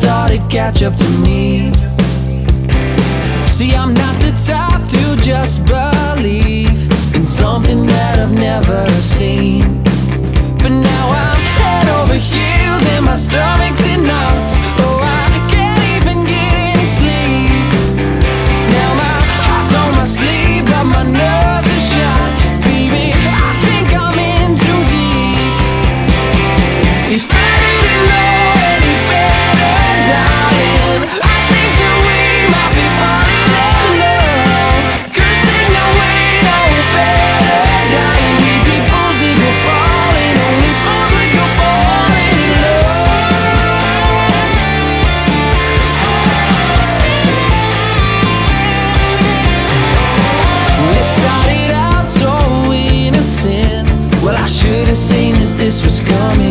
thought it'd catch up to me. See, I'm not the type to just believe was coming.